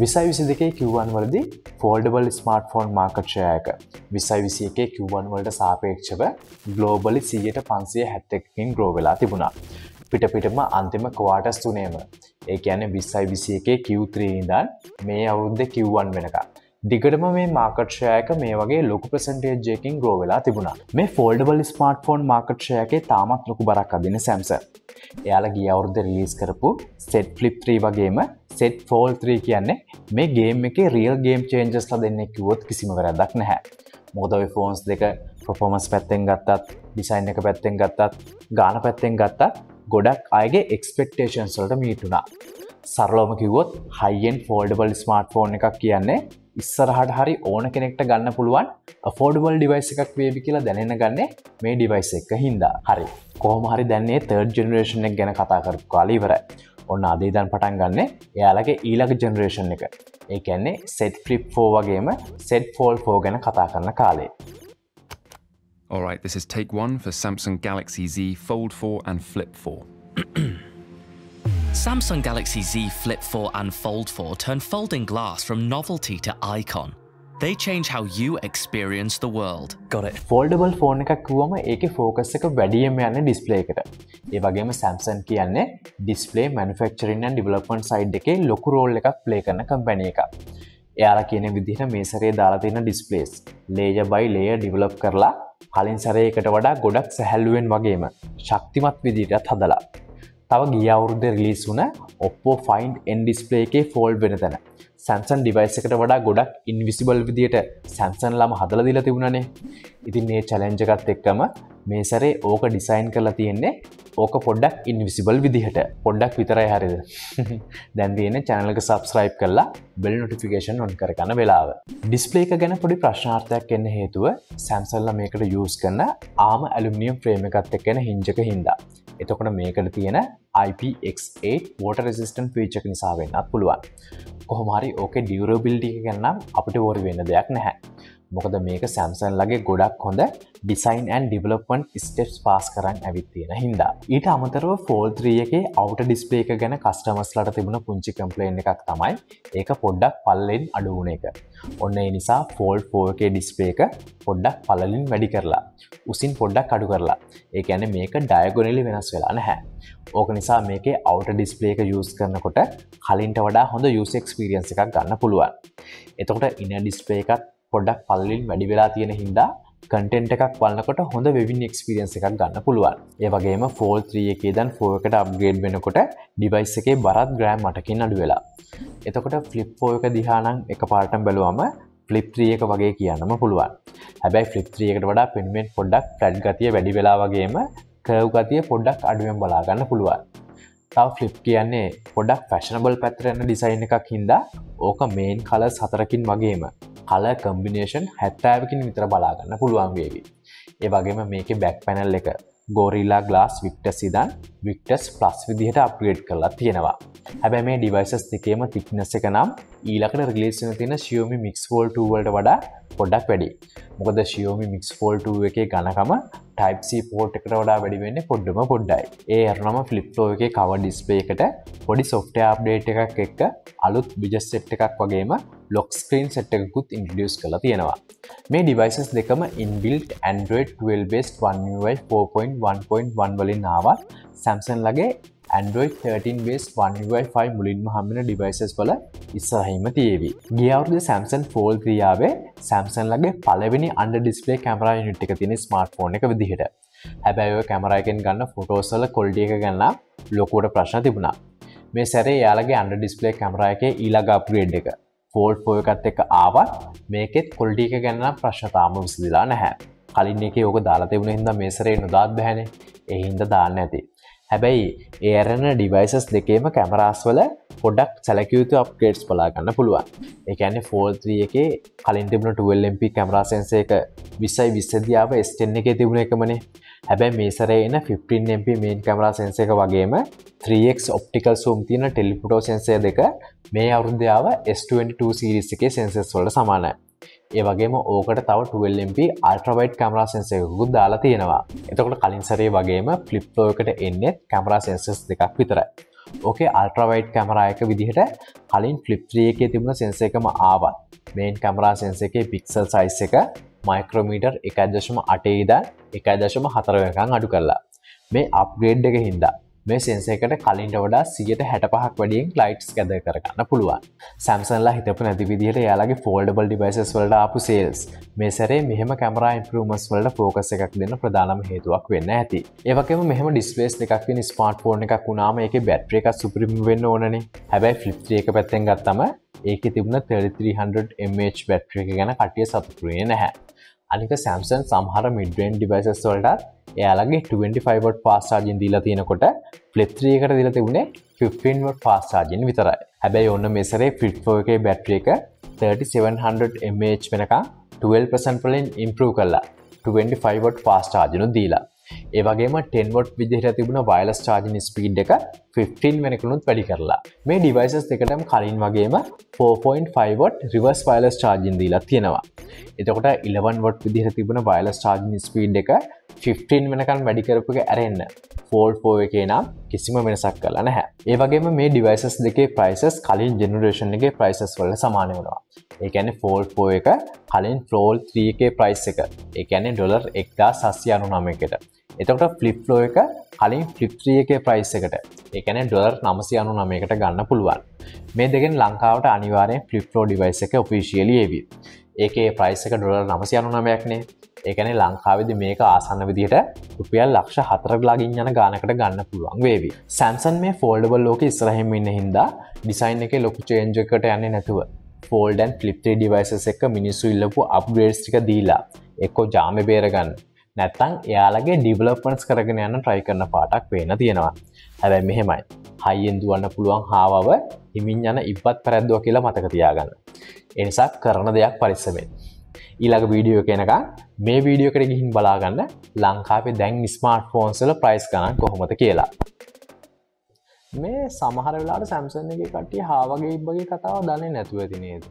විසයි විසි දෙකේ කිව්වන් වලදි ෆෝල්ඩබල් ස්මර්ට ෆෝන් මාකට්ෂයක විසයි විසි එකේ කිව්වන් වලට සාපේක්ෂව ගලෝබලි සීයට පන්සිය හැත්තකින් ග්‍රෝ වෙලා තිබුණා. පිට පිටම අන්තිම කවාටස් තුනේම. ඒ ඇන විස්සයි විසි එකේ කිව්ත්‍රීනිදන් මේ අවුරුද්ධ කිව්වන් වෙනකා දිගටම මේ මාකට්ෂයක මේ වගේ ලොකු ප්‍රසන්ටේජයකින් ග්‍රෝ වෙලා තිබුණා. මේ ෆෝල්ඩබල් ස්මර්ට ෆෝන් මාකට්ෂයගේ තාමත් ලොකු බරක් අදින සැම්ස එයාල ගිය අවුරුද්ධ රිලිස් කරපු සෙට් ෆලිප් 3 වගේම සෙට් ෆෝල් 3 කියන්නේ මේ ගේම් එක රියල් ගේම් චේන්ජස්ලා දෙන්න කිවොත් කිසිම වැරදක් නැහැ. මොකදව ෆෝන්ස් දෙක ප්‍රොෆෝමස් පැත්තෙන් ගත්තත් ඩිසයින් එක පැත්තෙන් ගත්තත් ගාන පැත්තෙන් ගත්තත් ගොඩක් අයගේ එක්ස්පෙක්ටේෂන්ස්වලට මීටුනා සරලෝම කිවොත් හයිෙන් ෆෝල්ඩබල් ස්මර්ට ෆෝන් එකක් කියන්නේ ඉස්සරහට හරි ඕන කෙනෙක්ට ගන්න පුළුවන් ෆෝඩබල් ඩිවයිස එකක් වේබි කියලා දැනෙන ගන්න මේ ඩිවයිස එක හින්දා. හරි. කොහොම හරි දැන්නේ තර්ඩ ජෙනරේෂන් එක ගැන කතා කරපු කාලීවර ඔන්න අදීදන් පටන් ගන්න එයාලගේ ඊලක ජෙනරේෂන් එක. ඒ ඇන්නේ සෙට් ෆලිප් ෆෝ වගේම සෙට් ෆෝල් ෆෝ ගැන කතා කරන කාලේ. Alright, this is take one for Samsung Galaxy Z Fold 4 and Flip 4. Samsung Galaxy Z Flip 4 and Fold 4 turn folding glass from novelty to icon. They change how you experience the world. Got it. Foldable phone එකක් කිව්වම ඒක focus එක වැඩියම යන්න display එකට ඒ වගේම Samson කියන්නේ display මනිෆෙක්චරින් ඩිවලපන් side එකේ ලොකු රෝල් එකක් ප්ලේ කරන කම්පැනිය එක එයාලා කියන විදිහට මේ සරේ දාලා තියෙන ඩිස්පලේස් ලේජ බයි ලේය ඩිවලප් කරලා කලින් සරයකට වඩා ගොඩක් සැහැල්ලුවෙන් වගේම ශක්තිමත් විදිටත් හදලා තව ගිය අවුරුද්ධ රිලිස් වුන ඔප්පෝ ෆයින්් එන් ඩිස්පලේ එකේ ෆෝල් වෙන තැන. සැන්සන් ඩිවයිස එකට වඩා ගොඩක් ඉන්විසිබල් විදියට සැන්සන් ලම හදල දිල තිබුණනේ. ඉතින් මේ චලෙන්ජකත් එක්කම මේ සරේ ඕක ඩිසයින් කරලා තියෙන්නේ ඕක පොඩ්ඩක් ඉන්විසිබල් විදිහට. පොඩ්ඩක් විතරයි හරිද දැන් තියෙන චැනලක සබස්ක්‍රයිබ් කරලා බෙල් නොටිෆිකේෂන් ඔන් කරගන්න වෙලාව. ඩිස්පලේක ගැන පොඩි ප්‍රශ්නාර්ථයක් එන්න හේතුව සැම්සල්ල මේකට යස් කරන්න ආම ඇලුමිනියම් ෆ්‍රේම එකත් එක්කෙන හිංජක හින්දා. එතකොට මේකට තියෙන IPX8 වෝට රෙසිස්ටන් පීචක නිසා වෙන්නත් පුළුවන්. කොහොමරි ඕක ඩියවරබිල්ටි ගන්නම් අපිට ෝරි වෙන්න දෙයක් නැහැ. මොකද මේක සැම්සන් ලගේ ගොඩක් හොඳ design and development steps pass කරන්න ඇවිත්තියෙන හින්දා. ඊට අමතරව ෆෝල්ත්‍රියගේ අවුට ඩිස්පේ එක ගැන කස්ටමස්ලට තිබුණ පුංචි කම්පලේන් එකක් තමයි ඒක පොඩ්ඩක් පල්ලෙන් අඩුවුණ එක. ඔන්න ඒ නිසා ෆෝල් ෆෝකේ ඩිස්පේ එක පොඩ්ඩක් පලලින් වැඩි කරලා උසින් පොඩ්ඩක් අඩු කරලා. ඒ ඇන මේක ඩයගොනෙලි වෙනස් වෙලා නැහැ. ඕක නිසා මේක අවුට ඩිස්පලේ එක යස් කරනකොට කලින්ට වඩා හොඳ යුස එක්ස්පිරියන්ස එකක් ගන්න පුළුවන්. එතකොට ඉන්න ඩිස්පේ එකත් පොඩ්ඩක් පල්ලින් වැඩි වෙලා තියෙන හින්දා කටෙන්ට එකක් වන්නකොට හොඳ වෙවින් එක්ස්පිරියන්ස එකක් ගන්න පුළුවන්. ඒ වගේම ෆෝල් 3 එකේ දන් ෆෝකට අප්ගේඩ් වෙනකොට ඩිවයිස් එකේ බරත් ග්‍රෑම් මටකින් අඩු වෙලා. එතකොට ෆලිප් ෆෝයක දිහානං එක පාටම් බැලුවම ෆලිප්ත්‍රිය එක වගේ කියන්නම පුළුවන්. හැබැයි ෆලිප්ත්‍රියකට වඩා පෙන්මෙන් පොඩ්ඩක් ෆ්ලඩ් ගතිය වැඩි වෙලා වගේම කව් ගතිය පොඩ්ඩක් අඩුවෙන් බලාගන්න පුළුවන්. තව ෆලිප් කියන්නේ පොඩක් ෆැශනබල් පැත්තරන්න ඩිසයින් එකක් හින්දා ඕක මේන් කල සතරකින් වගේම. කල කම්බිනේෂන් හැත්තෑවකින් විතර බලාගන්න පුළුවන් වේවි. ඒ වගේම මේක බැක් පැනල් එක ගෝරිලා ගලාස් වික්ට සිදන් වික්ටස් ප්ලස් විදිහට අප්ගේඩ් කරලා තියෙනවා. හැබැ මේ ඩිවයිසස් දෙකේම තික්නස එක නම් ඊලකට රිලේසින තියෙන ශියෝමි මික්ස් ෆෝල්ට වලට වඩා පොඩක් වැඩි. මොකද ශියෝමි මික්ස් ෆෝල්ට එක ගණකම ටයිප්සි පෝට් එකට වඩා වැඩිවෙන්නේ පොඩ්ඩම පොඩ්ඩයි. ඒ අරනම ෆලිප්ලෝ එක කව ඩිස්පේ එකට පොඩි සොෆ්ට අප්ඩේට් එකක් එක්ක අලුත් බිජස් සෙට් එකක් වගේම ලොක් ස්ක්‍රීන් සෙට්ටකුත් ඉන්ඩියස් කළ තියෙනවා. මේ ඩිවයිසස් දෙකම ඉන්බිල්ට් Android 12 බේස් 1UI 4.1.1 වලින් ආවත් සැම්සන් ලගේ Android 13 බේස් 1UI5 මුලින්ම හම්බෙන ඩිවයිසස් වල ඉස්සරහිම තියේවි. ගියවුරුදු සැම්සන් ෆෝල් ක්‍රියාවේ සැම්සන් ලගේ පලවෙනි අන්ඩ ඩිස්පේ කැමරා යුනිට් එක තින ස්මර්ට ෆෝන් එක විදිහට. හැබැයි කැමරයිකෙන් ගන්න ෆොටෝසල කොල්ඩිය එක ගන්න ලොකෝට ප්‍රශ්න තිබුණා. මේ සැරේ යාලගේ අන්ඩ ඩිස්පලේ කැමරායක ඊළඟ අප්ග්‍රේඩ් එක. ෆෝල්ඩ් පෝයකත් එක ආවත් මේකෙත් කොල්ඩික ගැන්න ප්‍රශ්නතාම විසිදිලා නැහැ. කලින් එක යෝක දාලා තිබුණ හිද මේසරේ නොදාත් බැහැන එහින්ද දාන්න ඇති. හැබැයි ඒරන ඩිවයිසස් දෙකේම කැමරාස්වල පොඩක් සැලකයුතු අප්ගේට්ස් පලාගන්න පුළුවන්. එකන්නේ ෆෝල්ත්‍රිය එක කලින් තිබුණ 12MP කැමරාසන්සේ එක විස්සයි විස්සදියාව ස්ටෙන් එක තිබුණ එකමනේ. හැබැයි මේසරේ එන 15MP මේන් කැමරා සෙන්ස එක වගේම 3x ඔප්ටිකල් සූම් තියෙන ටෙලිපුටෝ සෙන්සය දෙක මේ අවුරුද්ධාව S22 සිරිස් එකේ සෙන්සස් වලට සමානයි. ඒ වගේම ඕකට තව 12MP අල්ට්‍රවයිට් කැමරා සෙන්සයකුත් දාලා තියෙනවා. එතකොට කලින් සරේ වගේම ෆලිප්ලෝ එකට එන්නේ කැමරා සෙන්සස් දෙකක් විතරයි. ඕකේ අල්ට්‍රවයිට් කැමරායක විදිහට කලින් ෆලිප්ත්‍රිය එක තිබුණ සෙන්ස එකම ආවත් මේන් කැමරා සෙන්ස එකේ පික්සල් සයිස් එක මයික්‍රමීටර් එකයි දශම අටේද එකයි දශම හතරවකං අඩු කරලා. මේ අප්ග්‍රේඩ් එක හින්දා මේ සෙන්සේකට කලින්ට වඩා සියට හැට පහක් වඩියෙන් ලයිට්ස් ගැද කරගන්න පුළුවන්. සැම්සන්ලා හිතපු නැති විදිහට යාලගේ ෆෝල්ඩබල් ඩිවයිසස් වලට ආපු සේල්ස් මේ සැරේ මෙහම කැමරා ඉම්පරමස් වලට ෆෝකස් එකක් දෙන්න ප්‍රධානම හේතුවක් වෙන්න ඇති. ඒවකම මෙහම ඩිස්පේස් එකක් වෙන ස්මාර්ට ෆෝන් එකක් වුණාම එක බැට්‍රිය එකක් සුපරිම වෙන්න ඕනනේ. හැබැයි ෆලිප්්‍රිය එක පැත්තෙන් ගත්තම ඒක තිබුණ 3300 බැට්‍රිය ගැන කටිය සතුතුරේ නැහැ. අනික සැම්සන් සම්හර මිඩ්‍රෙන් ඩිවයිසස් වලටත් එයාලගේ 25වට පාස්සාජෙන් දීලා තියෙනකොට ෆලිප්ත්‍රියකට දිල තිබුණේ 15වට පාස්සාජෙන් විතරයි. හැබැයි ඔන්න මෙසරේ ෆිට්ෝ එක බැට්‍රිය එක 3700 mH වෙනකා 12% පලින් ඉම්පරූ කරලා 25වට පාස්ටාජනු දීලා. ඒවගේම 10වොට් විදිහට තිබුණ වයිලස් චාර්ජින ස්පීඩ් එක 15 වෙනකුණුත් වැඩි කරලා. මේ ඩිවයිසස් දෙකටම කලින් වගේම 4.5වොට් රිවර්ස් වයිලස් චාර්ජින් දීලා තියෙනවා. එතකොට 11වොට් විදිහ තිබුණ වයිලස් චාර්ජින ස්පීඩ් එක 15 වෙනකන් වැඩිකරපු එක ඇරෙන්න්න ෆෝල් ෆෝ එකේ නම් කිසිම වෙනසක් කලා නැහැ. ඒවගේම මේ ඩිවයිසස් දෙකේ ප්‍රයිසස් කලින් ජෙනරේෂන් එක ප්‍රයිසස් වල සමානය වනවා. ඒකැන ෆෝල් ෆෝ එක කලින් ෆලෝල් 3 එකේ ප්‍රයිස් එක. ඒකැනෙ ඩොලර් එක්දා සස්්‍ය අනු නමකට එතකට ෆලිප්ලෝ එක කලින් ෆලිප්ත්‍රිය එක ප්‍රයිස් එකට. එකන ඩොලර් නමසි අනු නමයකට ගන්න පුළුවන්. මේ දෙගෙන් ලංකාවට අනිවාරයෙන් ෆලිප්ලෝ ඩිවයිස එක ඔෆිසිියලි ඒවී ඒකේ ප්‍රයිස් එක ඩොලර් නමසි අනු නමයක්නේ ඒකන ලංකාවෙද මේක ආසන්න විදිට රුපියල් ලක්ෂ හතරගලාගින් යන ගානකට ගන්න පුළුවන් වේවි. සැම්සන් මේ ෆෝල්ඩබල් ලෝක ඉස්රහෙම ඉන්න හින්දා ඩිසයින් එක ලොකු චේන්ජකට යන්නේ නැතුව ෆෝල්ඩන් ෆලිප්ේ ඩිවයිසස් එක මිනිස්සු ඉල්ලපු අප්ග්‍රේස්ටික දීලා එක්කෝ ජාම බේරගන්න. නැත්තං එයාලගේ ඩිවලපන්ස් කරගෙන යන්න ට්‍රයි කරන පාටක් පේන තියෙනවා. හැබැ මෙහෙමයි. හයියෙන් දුවන්න පුළුවන් හාාව හිමින් යන ඉපත් පැරැද්දුව කියලා මතකතියාගන්න එනිසා කරන දෙයක් පරිස්සමෙන්. ඊළඟ වීඩියෝ කෙනක මේ වීඩියෝ කර ගිහින් බලාගන්න ලංකාපේ දැන් ස්මාර්ට් ෆෝන්සල ප්‍රයිස් ගණන් කොහොමද කියලා. මේ සමහර වෙලාට සැම්සන් එක කටිය හාවගේ ඉබ්බගේ කතාව දන්නේ නැතුව තිනේද